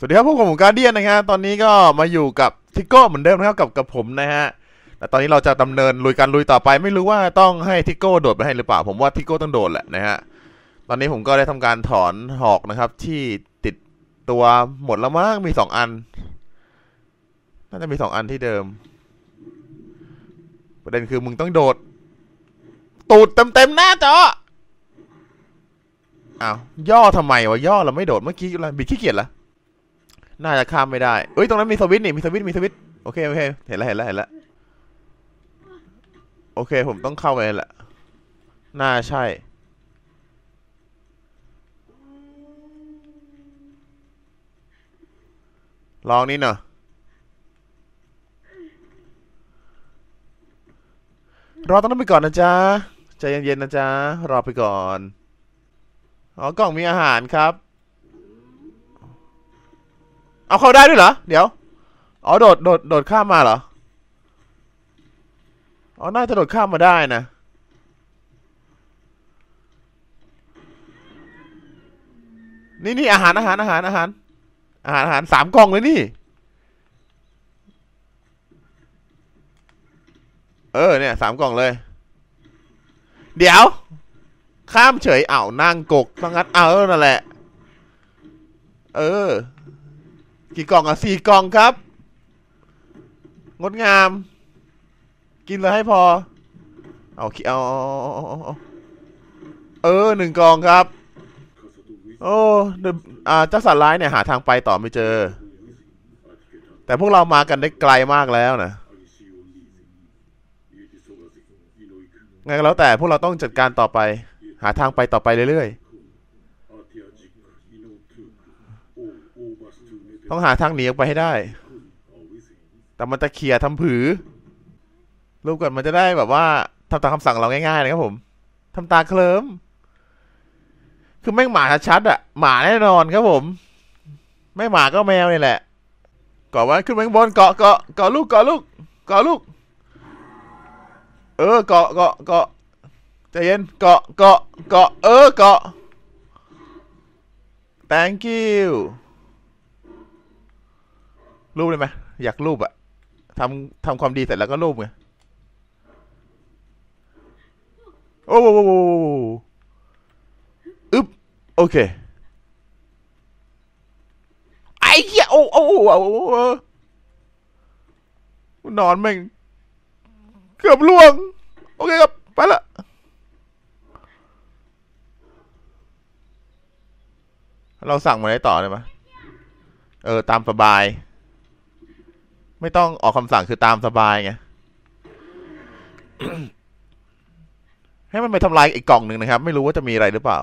สวัสดีครับพวกผม Guardian นะฮะตอนนี้ก็มาอยู่กับทิกโก้เหมือนเดิมนะครับกับกับผมนะฮะแต่ตอนนี้เราจะดำเนินลุยการลุยต่อไปไม่รู้ว่าต้องให้ทิกโก้โดดไปให้หรือเปล่า ผมว่าทิกโก้ต้องโดดแหละนะฮะตอนนี้ผมก็ได้ทำการถอนหอกนะครับ ที่ติดตัวหมดแล้วมั้งมีสองอันน่าจะมีสองอันที่เดิม ประเด็นคือมึงต้องโดด ตูดเต็มๆหน้าจออ้าวย่อทำไมวะย่อเราไม่โดดเมื่อกี้อะไรบิดขี้เกียจละ น่าจะข้ามไม่ได้เอ้ยตรงนั้นมีสวิตช์นี่มีสวิตช์มีสวิตช์โอเคโอเคเห็นแล้วเห็นแล้วเห็นแล้วโอเค ผมต้องเข้าไปแหละน่าใช่ ลองนี่เนอะรอตรงนั้นไปก่อนนะจ๊ะใจเย็นๆนะจ๊ะรอไปก่อนอ๋อกล่องมีอาหารครับ เอาเข้าได้ด้วยเหรอ เดี๋ยว อ๋อ โดด โดด โดดข้ามมาเหรอ อ๋อ น่าจะโดดข้ามมาได้นะ นี่นี่อาหารอาหารอาหารอาหาร อาหารอาหารสามกล่องเลยนี่ เออ เนี่ยสามกล่องเลย เดี๋ยว ข้ามเฉยเอ้านั่งกกต้องงัดเอานั่นแหละ เออ กี่กล่องอะสี่กล่องครับ งดงาม กินเลยให้พอ เอาขี้เอาเออหนึ่งกล่องครับ โอ้เดอะอ่าเจ้าสัตว์ร้ายเนี่ยหาทางไปต่อไม่เจอ แต่พวกเรามากันได้ไกลมากแล้วนะไงก็แล้วแต่พวกเราต้องจัดการต่อไป หาทางไปต่อไปเรื่อยๆ ต้องหาทางหนีออกไปให้ได้ แต่มันจะเคลียทำผือ รูปก่อนมันจะได้แบบว่าทำตามคำสั่งเราง่ายๆนะครับผมทำตาเคลิ้ม คือแม่งหมาชัดๆอะหมาแน่นอนครับผม ไม่หมาก็แมวนี่แหละเกาะไว้ขึ้นไปข้างบนเกาะเกาะเกาะลูกเกาะลูกเกาะลูก เออเกาะเกาะเกาะใจเย็นเกาะเกาะเกาะเออเกาะ thank you รูปเลยไหมอยากรูปอะทำทำความดีเสร็จแล้วก็รูปไงโอ้โหอึ๊บโอเค ไอ้เหี้ยโอ้โอ้โอ้โอ้นอนแม่งเกือบล่วง โอเคครับ ไปละเราสั่งมาได้ต่อเลยไหมเออ ตามสบาย ไม่ต้องออกคำสั่งคือตามสบายไง ให้มันไปทำลายอีกกล่องหนึ่งนะครับ ไม่รู้ว่าจะมีอะไรหรือเปล่า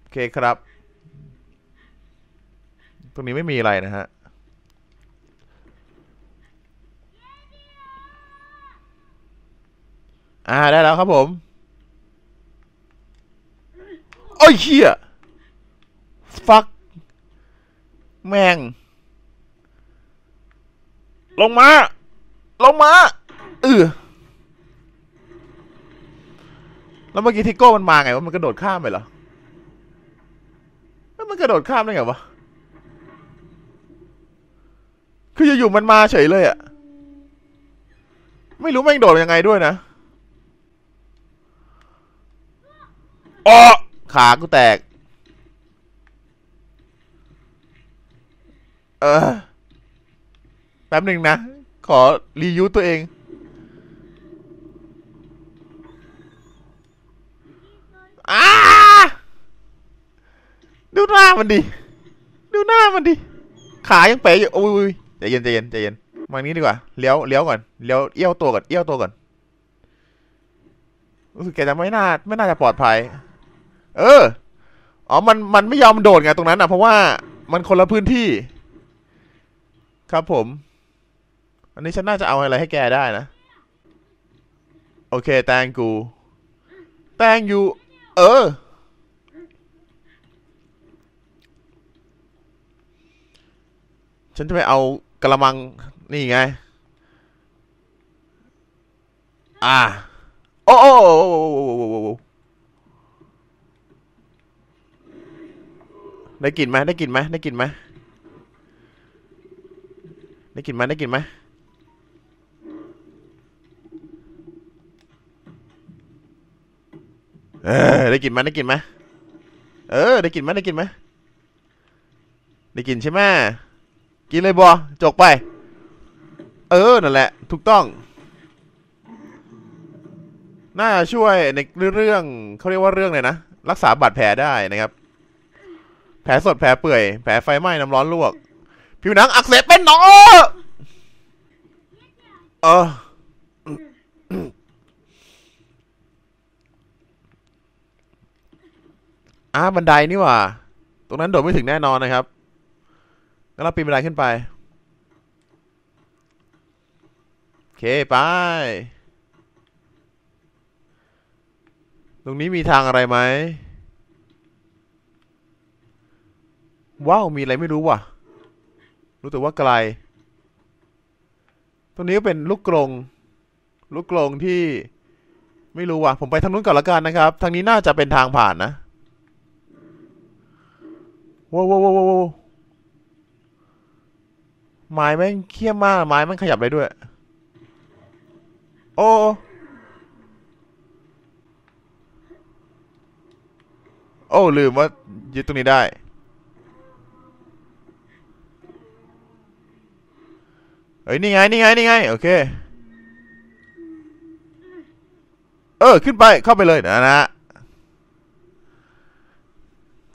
โอเคครับ ตรงนี้ไม่มีอะไรนะฮะอ่าได้แล้วครับผมโอ้ยเฮียฟัก แม่ง ลงมา ลงมาเออแล้วเมื่อกี้ทิโก้มันมาไงว่ามันกระโดดข้ามไปเหรอแล้วมันกระโดดข้ามได้ไงวะคืออยู่ๆมันมาเฉยเลยอะไม่รู้แม่งโดดยังไงด้วยนะอ๋อขากูแตก ออ แป๊บหนึ่งนะ ขอรียูตัวเอง อ้า ดูหน้ามันดิ ดูหน้ามันดิ ขายังเป๋อยู่โอ้ยใจเย็นใจเย็นใจเย็น มานี้ดีกว่า เลี้ยวเลี้ยวก่อน เลี้ยวเอี้ยวตัวก่อน เอี้ยวตัวก่อนรู้สึกแกจะไม่น่า ไม่น่าจะปลอดภัย เออ อ๋อ มัน มันไม่ยอมโดดไงตรงนั้นอะ เพราะว่ามันคนละพื้นที่ ครับผม อันนี้ฉันน่าจะเอาอะไรให้แกได้นะ โอเค แตงกู แตงอยู่ เออ ฉันจะไปเอากระมังนี่ไง อ่า โอ้โอ้ได้กลิ่นไหมได้กลิ่นไหมได้กลิ่นไหม ได้กลิ่นไหมได้กลิ่นไหมเออได้กลิ่นไหมได้กลิ่นไหมเออ ได้กลิ่นไหมได้กลิ่นไหมได้กลิ่นใช่ไหมกินเลยบอจกไป เออนั่นแหละ ถูกต้อง น่าช่วยในเรื่องเขาเรียกว่าเรื่องเลยนะ รักษาบาดแผลได้นะครับ แผลสดแผลเปื่อย แผลไฟไหม้น้ำร้อนลวก ผิวหนังอักเสบเป็นหนองเอออ่าบันไดนี่หว่า ตรงนั้นโดดไม่ถึงแน่นอนนะครับงั้นเราปีนบันไดขึ้นไป โอเค ไป ตรงนี้มีทางอะไรไหม ว้าว มีอะไรไม่รู้ว่ะ รู้แต่ว่าไกล ตรงนี้ก็เป็นลูกกรงลูกกรงที่ไม่รู้ว่ะ ผมไปทางนู้นก่อนละกันนะครับ ทางนี้น่าจะเป็นทางผ่านนะว้าวว้าวว้าวว้าวไม้แม่งเขี้ยมมาก ไม้แม่งขยับได้ด้วย โอ้โอ้ลืมว่ายึดตรงนี้ได้ เฮ้ยนี่ไงนี่ไงนี่ไงโอเค เออขึ้นไปเข้าไปเลยนะนะ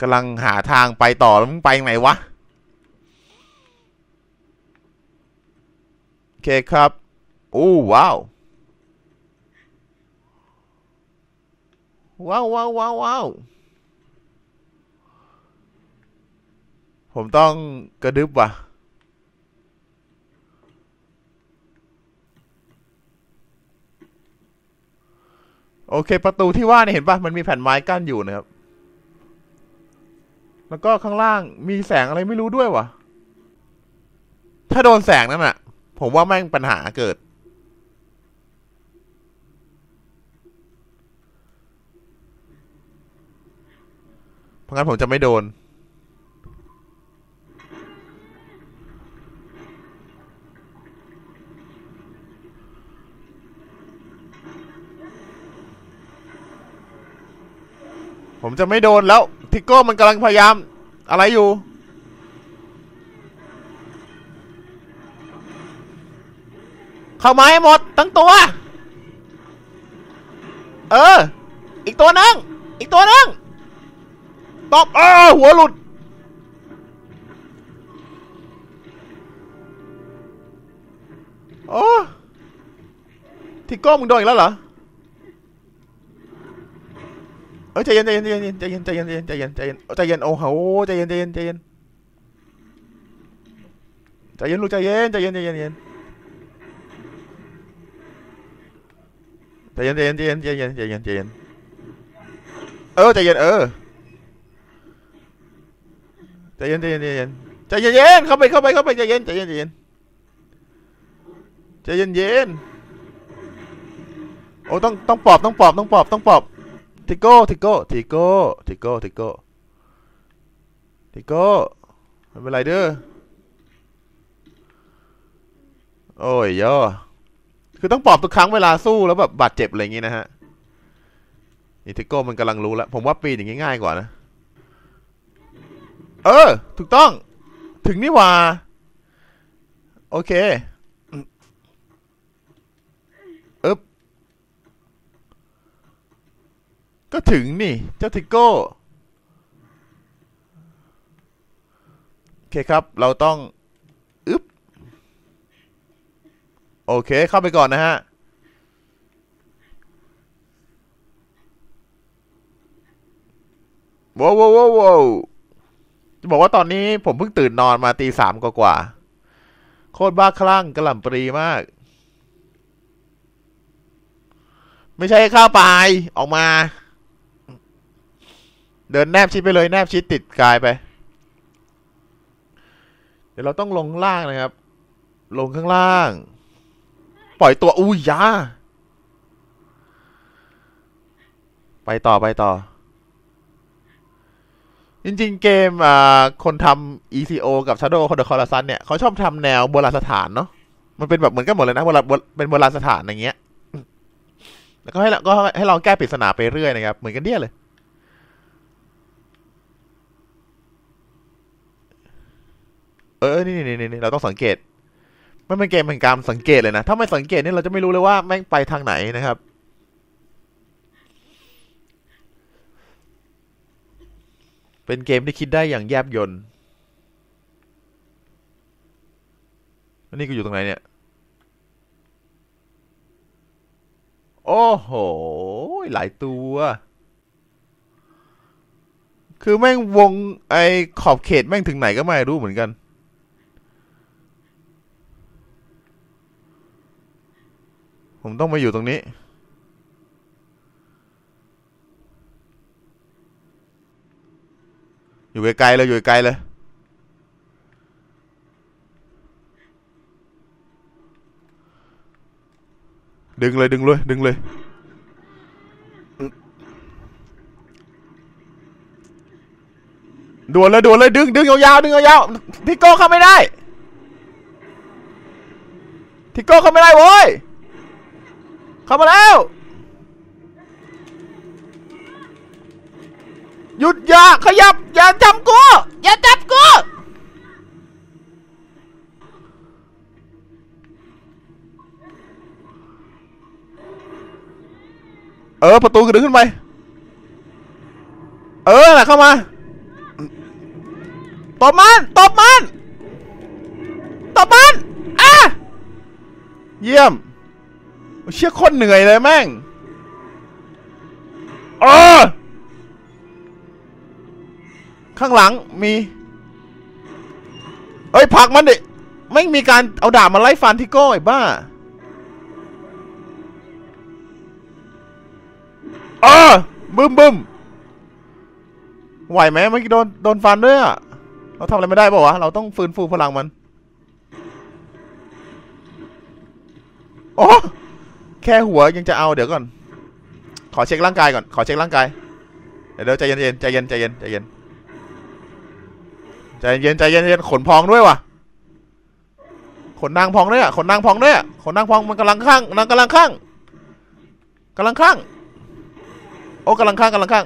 กำลังหาทางไปต่อแล้วมึงไปยังไงวะโอเคครับ โอ้ว้าวว้าวว้าวว้าววาวผมต้องกระดึบว่ะ โอเค ประตูที่ว่าเนี่ยเห็นปะมันมีแผ่นไม้กั้นอยู่นะครับ แล้วก็ข้างล่างมีแสงอะไรไม่รู้ด้วยวะถ้าโดนแสงนั่นอะผมว่าแม่งปัญหาเกิด เพราะงั้นผมจะไม่โดน ผมจะไม่โดนแล้วทิกโก้มันกำลังพยายาม อะไรอยู่ เข้ามาให้หมดทั้งตัว เออ อีกตัวนึงอีกตัวนึงตบเออหัวหลุด โอ้ทิกโก้มึงโดนอีกแล้วเหรอ เออใจเย็นใจเย็นใจเย็นใจเย็นใจเย็นใจเย็นใจเย็นใจเย็นใจเย็นโอ้โหใจเย็นใจเย็นใจเย็นใจเย็นลูกใจเย็นใจเย็นใจเย็นใจเย็นใจเย็นใจเย็นใจเย็นใจเย็นใจเย็นใจเย็นเออใจเย็นเออใจเย็นใจเย็นใจเย็นใจเย็นเย็นเข้าไปเข้าไปเข้าไปใจเย็นใจเย็นใจเย็นใจเย็นเย็นโอ้ต้องต้องปลอบต้องปลอบต้องปลอบต้องปลอบ ทิโก้ทิโก้ทิโก้ทิโก้ทิโก้ทิโก้ไม่เป็นไรเด้อโอ้ยย่อคือต้องปลอบทุกครั้งเวลาสู้แล้วแบบบาดเจ็บอะไรอย่างงี้นะฮะนี่ทิโก้มันกำลังรู้แล้ว ผมว่าปีนอย่างงี้ง่ายกว่านะ เออ ถูกต้อง ถึงนี่ว่า โอเคอึ๊บ ก็ถึงนี่ เจ้าทิโก้ โอเคครับ เราต้อง อึ๊บ โอเค เข้าไปก่อนนะฮะ ว้าวว้าวว้าวจะบอกว่าตอนนี้ผมเพิ่งตื่นนอนมาตีสามกว่าโคตรบ้าคลั่งกระหล่ำปรีมาก ไม่ใช่ข้าวปลายออกมา เดินแนบชิดไปเลยแนบชิดติดกายไป เดี๋ยวเราต้องลงล่างนะครับ ลงข้างล่าง ปล่อยตัวอุ้ยยาไปต่อไปต่อ จริง ๆ เกมอ่าคนทำ ECO กับ Shadow of the Colossus เนี่ยเขาชอบทำแนวโบราณสถานเนาะมันเป็นแบบเหมือนกันหมดเลยนะโบราณเป็นโบราณสถานอย่างเงี้ยแล้วก็ให้เราก็ให้เราแก้ปริศนาไปเรื่อยนะครับ เหมือนกันเดียเลย เออนี่นี่นี่เราต้องสังเกต มันเป็นเกมแห่งการสังเกตเลยนะ ถ้าไม่สังเกตเนี่ยเราจะไม่รู้เลยว่าแม่งไปทางไหนนะครับ เป็นเกมที่คิดได้อย่างแยบยนต์แล้วนี่กูอยู่ตรงไหนเนี่ย โอ้โห หลายตัว คือแม่งวงไอ้ขอบเขตแม่งถึงไหนก็ไม่รู้เหมือนกัน ผมต้องมาอยู่ตรงนี้ อยู่ไกลๆเลยอยู่ไกลเลยดึงเลยดึงเลยดึงเลยด่วนเลยด่วนเลยดึงดึงยาวๆดึงยาวๆทิโก้เข้าไม่ได้ทิโก้เข้าไม่ได้โว้ย เข้ามาแล้ว หยุดอย่าขยับ อย่าจับกูอย่าจับกูเออ ประตูกระดึงขึ้นไป เออน่ะเข้ามาตบมันตบมันตบมันอะเยี่ยม เชี่ยคนเหนื่อยเลยแม่งเออข้างหลังมีเอ้ยผักมันดิไม่มีการเอาดาบมาไล่ฟันที่ก้อ้บ้าเออบึมบึมไหวไหมเมื่อกี้โดนโดนฟันด้วยอะเราทำอะไรไม่ได้ป่าวะ เราต้องฟื้นฟูพลังมัน โอ้ แค่หัวยังจะเอาเดี๋ยวก่อน ขอเช็คร่างกายก่อน ขอเช็คร่างกาย เดี๋ยวใจเย็นใจเย็นใจเย็นใจเย็นใจเย็นใจเย็นใจเย็นขนพองด้วยวะขนนางพองด้วยอะ ขนนางพองด้วยอะ ขนนางพองมันกำลังคลั่งนางกำลังคลั่งกำลังคลั่ง โอ้กำลังคลั่งกำลังคลั่ง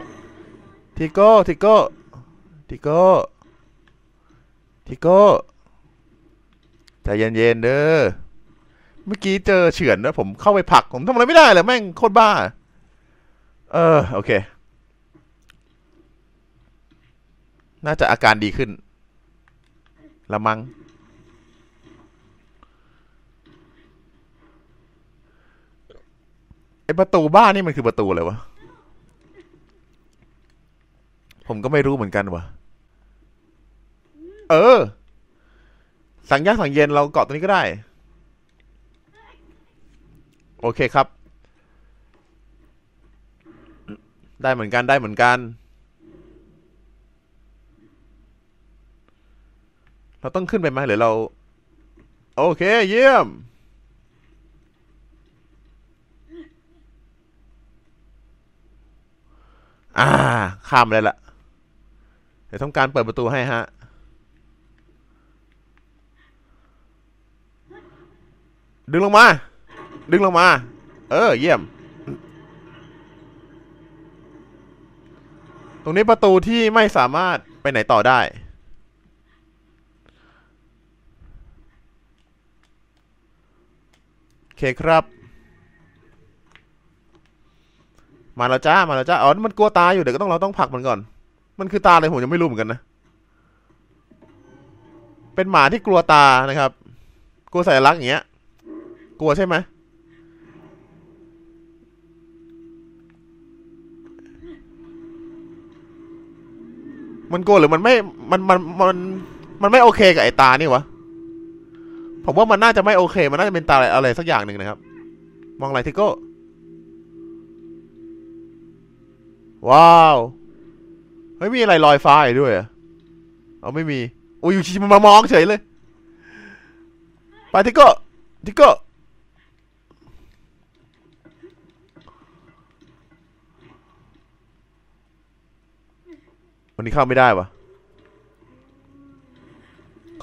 ทิโก้ ทิโก้ ทิโก้ ทิโก้ ใจเย็นๆเด้อ เมื่อกี้เจอเฉือนนะผมเข้าไปผลักผมทำอะไรไม่ได้เลยแม่งโคตรบ้า เออ โอเค น่าจะอาการดีขึ้น ละมัง ไอประตูบ้านนี่มันคือประตูอะไรวะ ผมก็ไม่รู้เหมือนกันวะเออ สั่งยากสั่งเย็นเราเกาะตัวนี้ก็ได้ โอเคครับ ได้เหมือนกันได้เหมือนกัน เราต้องขึ้นไปไหมหรือเรา โอเค เยี่ยม อ่า ข้ามเลยละเดี๋ยวต้องการเปิดประตูให้ฮะดึงลงมา ดึงลงมา เออ เยี่ยม ตรงนี้ประตูที่ไม่สามารถไปไหนต่อได้ โอเคครับ มาแล้วจ้า มาแล้วจ้า อ๋อ มันกลัวตาอยู่ เดี๋ยวก็ต้องเราต้องผลักมันก่อน มันคือตาอะไรผมยังไม่รู้เหมือนกันนะ เป็นหมาที่กลัวตานะครับ กลัวสัญลักษณ์อย่างเงี้ย กลัวใช่ไหม มันโกหรือมันไม่ มัน มัน มัน มันไม่โอเคกับไอ้ตานี่วะ ผมว่ามันน่าจะไม่โอเค มันน่าจะเป็นตาอะไรอะไรสักอย่างหนึ่งนะครับ มองอะไรทิโก้ ว้าวไม่มีอะไรลอยฟ้าอยู่ด้วยเหรอเอาไม่มี โอ้ยอยู่ชิมามองเฉยเลย ไปทิโก้ทิโก้ วันนี้เข้าไม่ได้วะ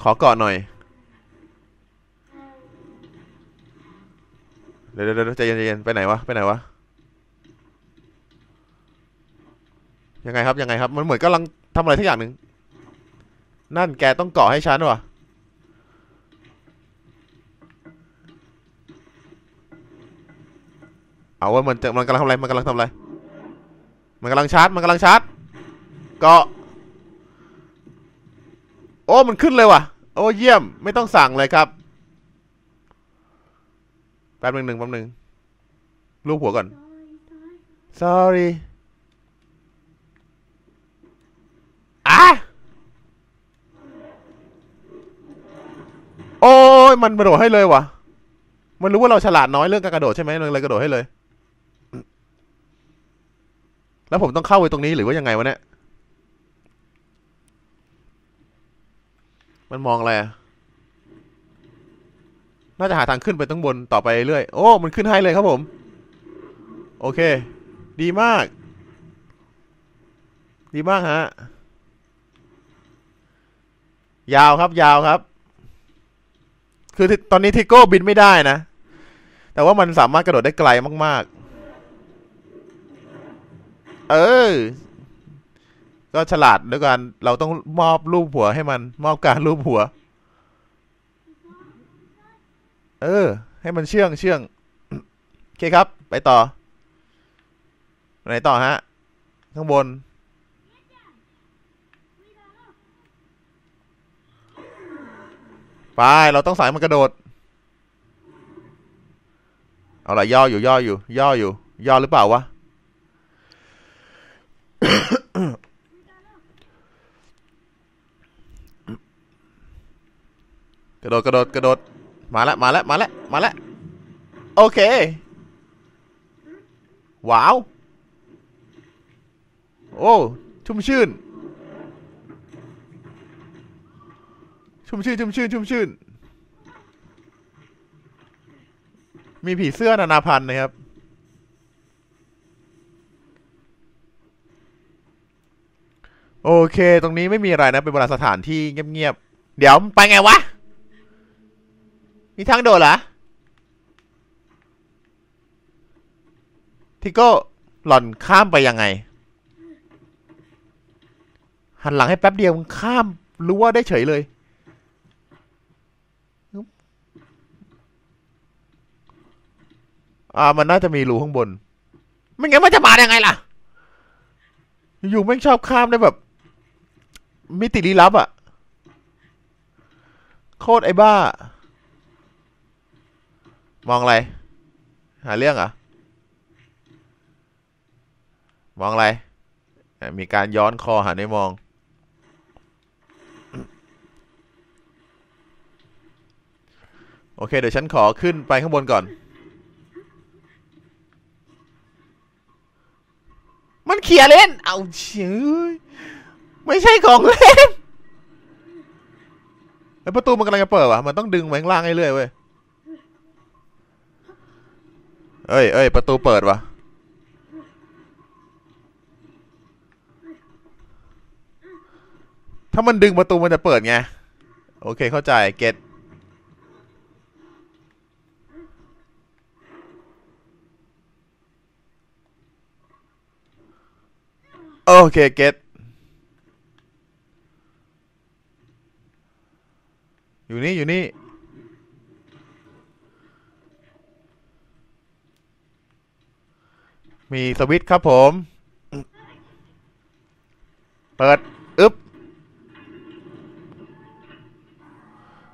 ขอเกาะหน่อย เดี๋ยวเดี๋ยวใจเย็นใจเย็นไปไหนวะ ไปไหนวะ ยังไงครับ ยังไงครับ มันเหมือนกำลังทำอะไรทักอย่างหนึ่ง นั่นแกต้องเกาะให้ฉันวะเอาว่ามันจะมันกำลังทำอะไร มันกำลังทำอะไร มันกำลังชาร์จ มันกำลังชาร์จ เกาะ โอ้ มันขึ้นเลยว่ะ โอ้เยี่ยม ไม่ต้องสั่งเลยครับ แป๊บหนึ่งหนึ่งแป๊บหนึ่งลูบหัวก่อน sorry อะโอ้ยมันกระโดดให้เลยว่ะ มันรู้ว่าเราฉลาดน้อยเรื่องการกระโดดใช่ไหมมันเลยกระโดดให้เลย แล้วผมต้องเข้าไปตรงนี้หรือว่ายังไงวะเนี่ย มันมองอะไรอะน่าจะหาทางขึ้นไปตั้งบนต่อไปเรื่อย โอ้ มันขึ้นให้เลยครับผม โอเค ดีมาก ดีมากฮะ ยาวครับ ยาวครับ คือตอนนี้ทิโก้บินไม่ได้นะ แต่ว่ามันสามารถกระโดดได้ไกลมาก ๆ เออ ก็ฉลาดด้วยกันเราต้องมอบรูปหัวให้มัน มอบการรูปหัว เออ ให้มันเชื่องเชื่องโอเคครับ ไปต่อไหนต่อฮะ ข้างบน ไป เราต้องสายมันกระโดด เอาละย่ออยู่ย่ออยู่ ย่ออยู่ ย่อหรือเปล่าวะ กระโดดกระโดดกระโดดมาแล้วมาแล้วมาแล้วมาแล้วโอเค ว้าว โอ้ ชุ่มชื่น ชุ่มชื่น ชุ่มชื่น ชุ่มชื่น มีผีเสื้อนานาพันธุ์นะครับ โอเค ตรงนี้ไม่มีอะไรนะ เป็นโบราณสถานที่เงียบๆ เดี๋ยว ไปไงวะ มีทางโดดเหรอ ทิโก้หล่อนข้ามไปยังไง หันหลังให้แป๊บเดียวมึงข้ามรู้ว่าได้เฉยเลย อ่ามันน่าจะมีรูข้างบน ไม่งั้นมันจะมาได้ไงล่ะ อยู่ไม่ชอบข้ามได้แบบ มิติลี้ลับอะ โคตรไอ้บ้า มองอะไร หาเรื่องเหรอ มองอะไร มีการย้อนคอหันไปมอง โอเค เดี๋ยวฉันขอขึ้นไปข้างบนก่อน มันเขี่ยเล่น เอาเฉยไม่ใช่ของเล่นไอประตูมันกำลังจะเปิดวะมันต้องดึงไปข้างล่างให้เรื่อยเว้ย เอ้ยเอ้ยประตูเปิดวะถ้ามันดึงประตูมันจะเปิดไง โอเคเข้าใจเก็ตโอเคเก็ตอยู่นี่ อยู่นี่ มีสวิตช์ครับผม เปิด อึ๊บ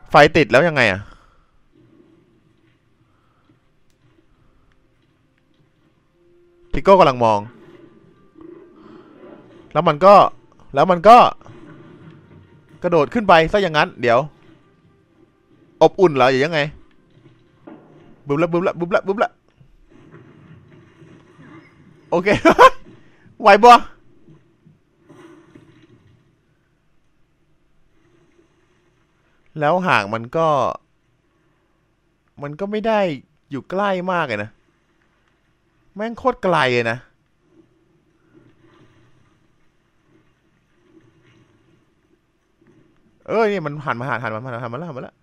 ไฟติดแล้วยังไงอะพิโก้กำลังมอง แล้วมันก็ แล้วมันก็ กระโดดขึ้นไปซะอย่างนั้น เดี๋ยว อบอุ่นเหรออย่างไงบึ้มละบึ้มละบึ้มละบึ้มละ โอเค ไหวบ่แล้วห่างมันก็ มันก็ไม่ได้อยู่ใกล้มากเลยนะ แม่งโคตรไกลเลยนะ เออนี่มันหันมาหันหันมาหันมาหันมาแล้วหันมาแล้ว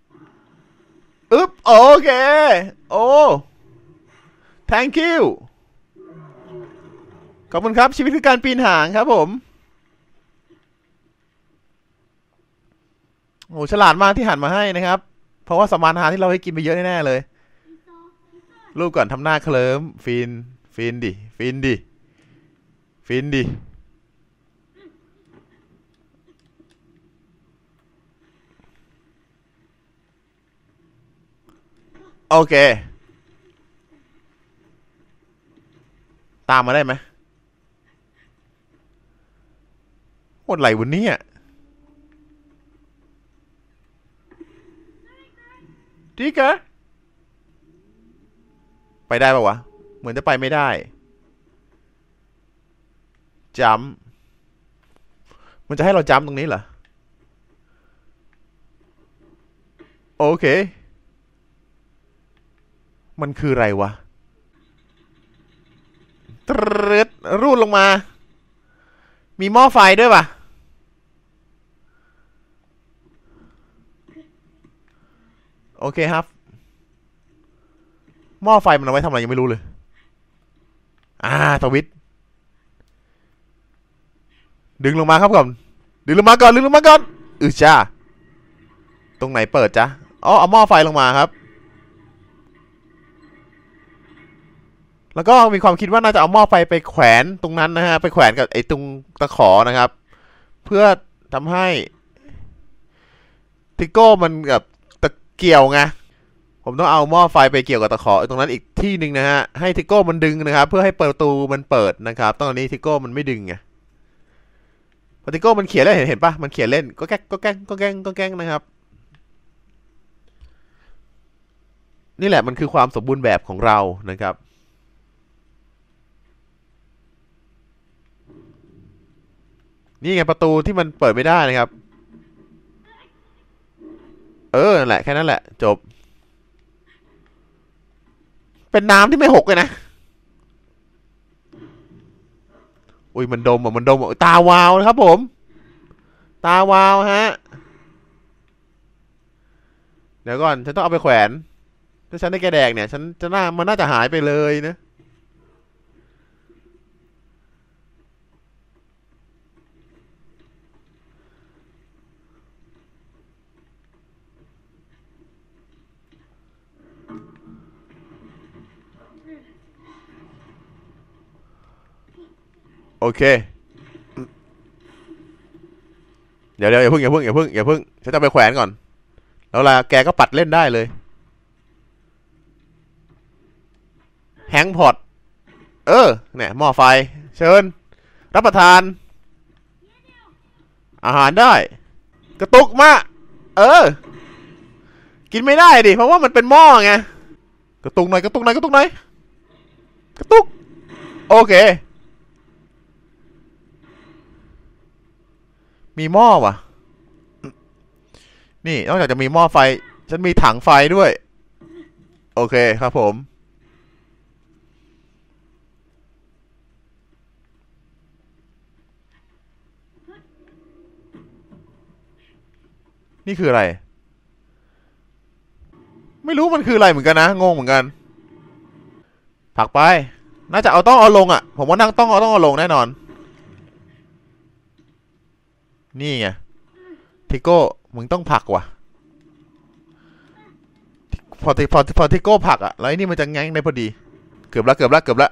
อึ๊บ โอเค โอ้ thank you ขอบคุณครับ ชีวิตคือการปีนหางครับผม โอ้ฉลาดมากที่หันมาให้นะครับ เพราะว่าสมานอาหารที่เราให้กินไปเยอะแน่ๆเลย รูปก่อนทำหน้าเคลิ้มฟิน ฟินดิ ฟินดิ ฟินดิ โอเค ตามมาได้ไหม โคตรไหลวันนี้อะจริงเหรอไปได้ปะวะ เหมือนจะไปไม่ได้จัมป์มันจะให้เราจัมป์ตรงนี้เหรอ โอเค มันคืออะไรวะตรึดรูดลงมา มีหม้อไฟด้วยป่ะ อเคครับ หม้อไฟมันเอาไว้ทำอะไรยังไม่รู้เลย อ่าสวิตดึงลงมาครับก่อน ดึงลงมาก่อน ดึงลงมาก่อน อือจ้า ตรงไหนเปิดจ้ะอ๋อ เอาหม้อไฟลงมาครับ แล้วก็มีความคิดว่าน่าจะเอาหม้อไฟไปแขวนตรงนั้นนะฮะ ไปแขวนกับไอ้ตรงตะขอนะครับ เพื่อทำให้ ทิโก้มันกับ เกี่ยวไงผมต้องเอาหม้อไฟไปเกี่ยวกับตะขอตรงนั้นอีกที่หนึ่งนะฮะให้ทิโก้มันดึงนะครับเพื่อให้ประตูมันเปิดนะครับตอนนี้ทิโก้มันไม่ดึงไงพอทิโก้มันเขียนแล้วเห็นเห็นปะมันเขียนเล่นก็แก๊กก็แก๊กก็แก๊กก็แก๊กนะครับ นี่แหละมันคือความสมบูรณ์แบบของเรานะครับนี่ไงประตูที่มันเปิดไม่ได้นะครับ เออนั่นแหละแค่นั้นแหละ จบ เป็นน้ำที่ไม่หกเลยนะ อุ้ยมันดมอะมันดมอะตาวาวนะครับผม ตาวาวฮะ เดี๋ยวก่อน ฉันต้องเอาไปแขวน ถ้าฉันได้แกแดกเนี่ย ฉันจะน่ามันน่าจะหายไปเลยนะ อเค เดี๋ยวเดี๋ยวอย่าพิ่งอย่าพิ่งอย่าพิ่งอย่าพิ่งฉันจะไปแขวนก่อน แล้วลาแกก็ปัดเล่นได้เลยแฮงพอตเออเนี่ยหม้อไฟ เชิญ รับประทาน อาหารได้ กระตุกมาเออ กินไม่ได้ดิเพราะว่ามันเป็นหม้อไงกระตุกหน่อยกระตุกหน่อยกระตุกหน่อยกระตุก โอเค มีหม้อว่ะนี่นอกจากจะมีหม้อไฟ ฉันมีถังไฟด้วย โอเคครับผม นี่คืออะไร ไม่รู้มันคืออะไรเหมือนกันนะ งงเหมือนกันผักไป น่าจะเอาต้องเอาลงอะ ผมว่านั่งต้องเอาต้องเอาลงแน่นอน นี่ไง ทิโก้ มึงต้องผลักว่ะ พอทิพอพอทิโก้ผลักอะแล้วไอ้นี่มันจะแง้งได้พอดี เกือบละเกือบละเกือบละ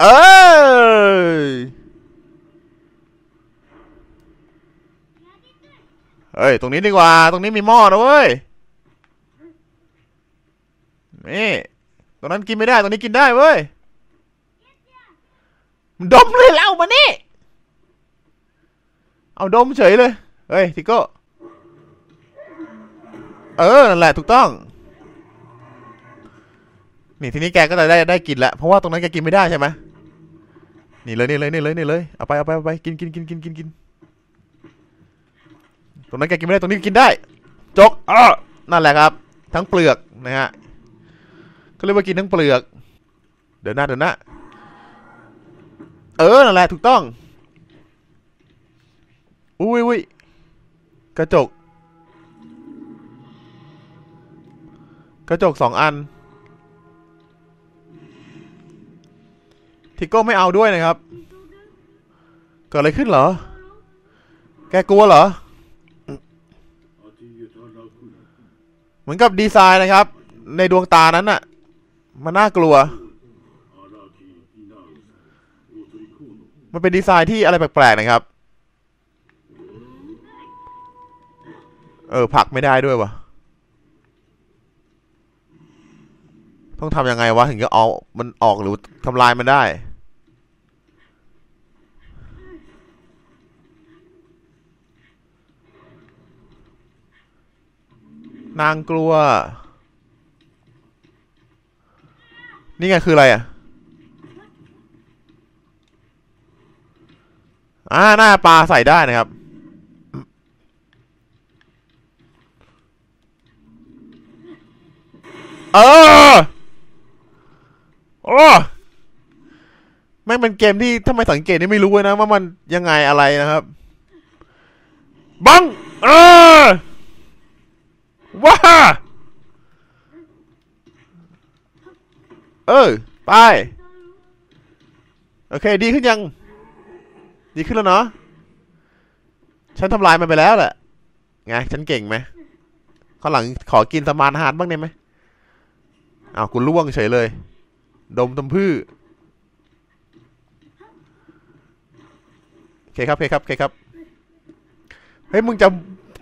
เอ้ยเฮ้ย ตรงนี้ดีกว่า ตรงนี้มีหม้อนะเว้ย นี่ ตรงนั้นกินไม่ได้ ตรงนี้กินได้เว้ย ดมเลยเล่ามานี่ เอาดมเฉยเลย เฮ้ยทิโก้ เออ นั่นแหละถูกต้อง นี่ทีนี้แกก็จะได้ได้กินแล้วเพราะว่าตรงนั้นแกกินไม่ได้ใช่ไหมนี่เลยนี่เลยนี่เลยนี่เลย เอาไปเอาไปเอาไปกินกินกินกินกินกิน ตรงนั้นแกกินไม่ได้ตรงนี้กินได้ จกอ้อนั่นแหละครับ ทั้งเปลือกนะฮะก็เรียกว่ากินทั้งเปลือก เดี๋ยวหน้าเดี๋ยวหน้า เออ นั่นแหละ ถูกต้อง อุ้ยอุ้ยกระจก กระจกสองอัน ทิโก้ไม่เอาด้วยนะครับ เกิดอะไรขึ้นเหรอ แกกลัวเหรอ เหมือนกับดีไซน์นะครับ ในดวงตานั้นน่ะมันน่ากลัว มันเป็นดีไซน์ที่อะไรแปลกๆนะครับ เออผักไม่ได้ด้วยวะต้องทำยังไงวะถึงจะเอามันออกหรือทำลายมันได้ นางกลัว นี่ไงคืออะไรอะ อ่าหน้าปลาใส่ได้นะครับ เออโอ้แม่งเป็นเกมที่ถ้าไม่สังเกตนี่ไม่รู้เลยนะว่ามันยังไงอะไรนะครับ บัง เออว้าเออ ไป โอเค ดีขึ้นยัง ดีขึ้นแล้วเนาะ ฉันทำลายมันไปแล้วแหละ ไง ฉันเก่งไหมข้างหลังขอกินสมานอาหารบ้างได้ไหมอ้าวกูล่วงเฉยเลย ดมตมพืชโอเคครับโอเคครับโอเคครับ เฮ้ยมึงจะ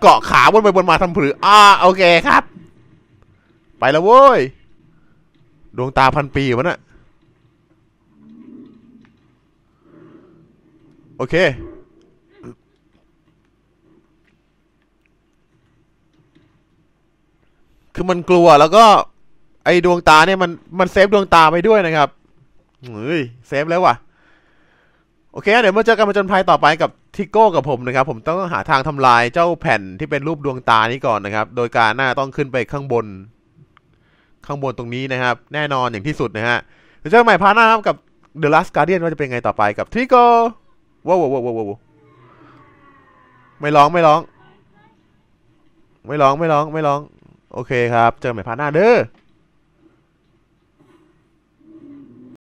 เกาะขาบนไปบนมาทำผืออ่าโอเคครับ ไปแล้วโว้ย ดวงตาพันปีวะน่ะ โอเค คือมันกลัวแล้วก็ ไอ้ดวงตาเนี่ยมันมันเซฟดวงตาไปด้วยนะครับเฮ้ยเซฟแล้วว่ะ โอเค เดี๋ยวมาเจอกันมาจนภัยต่อไปกับทิโก้กับผมนะครับ ผมต้องหาทางทำลายเจ้าแผ่นที่เป็นรูปดวงตานี้ก่อนนะครับ โดยการหน้าต้องขึ้นไปข้างบน ข้างบนตรงนี้นะครับ แน่นอนอย่างที่สุดนะฮะเดี๋ยวเจอกันใหม่ part หน้าครับกับ The Last Guardian ว่าจะเป็นไงต่อไปกับทิโก้ ว้าวว้าวว้าวว้าวไม่ร้องไม่ร้อง ไม่ร้องไม่ร้องไม่ร้อง โอเคครับ เจอใหม่ part หน้าเด้อ